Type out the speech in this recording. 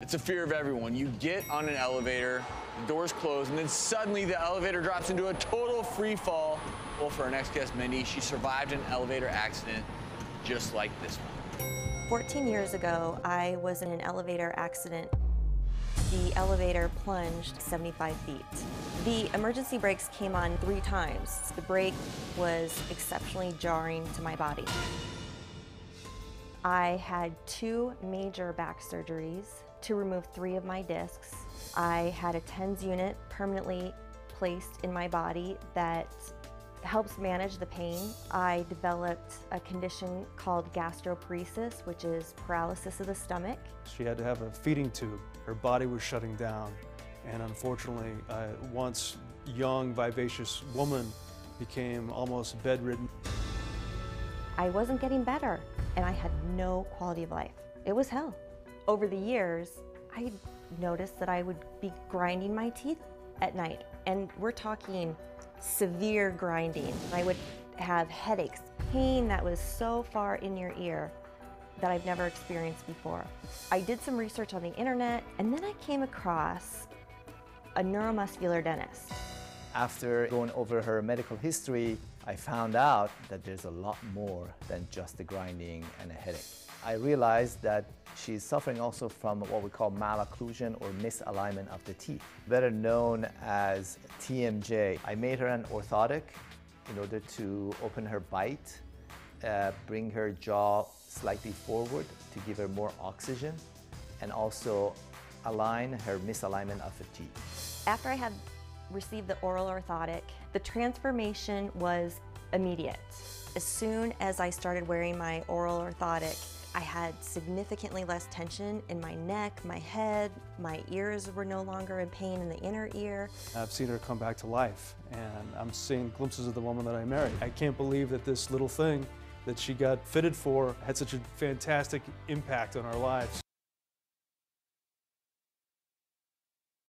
It's a fear of everyone. You get on an elevator, the doors close, and then suddenly the elevator drops into a total free fall. Well, for our next guest, Mindy, she survived an elevator accident just like this one. 14 years ago, I was in an elevator accident. The elevator plunged 75 feet. The emergency brakes came on three times. The brake was exceptionally jarring to my body. I had two major back surgeries to remove three of my discs. I had a TENS unit permanently placed in my body that helps manage the pain. I developed a condition called gastroparesis, which is paralysis of the stomach. She had to have a feeding tube. Her body was shutting down. And unfortunately, a once young, vivacious woman became almost bedridden. I wasn't getting better and I had no quality of life. It was hell. Over the years, I noticed that I would be grinding my teeth at night. And we're talking severe grinding. I would have headaches, pain that was so far in your ear that I've never experienced before. I did some research on the internet and then I came across a neuromuscular dentist. After going over her medical history, I found out that there's a lot more than just the grinding and a headache. I realized that she's suffering also from what we call malocclusion or misalignment of the teeth, better known as TMJ. I made her an orthotic in order to open her bite, uh, bring her jaw slightly forward to give her more oxygen, and also align her misalignment of the teeth. After I had received the oral orthotic, the transformation was immediate. As soon as I started wearing my oral orthotic, I had significantly less tension in my neck, my head, my ears were no longer in pain in the inner ear. I've seen her come back to life and I'm seeing glimpses of the woman that I married. I can't believe that this little thing that she got fitted for had such a fantastic impact on our lives.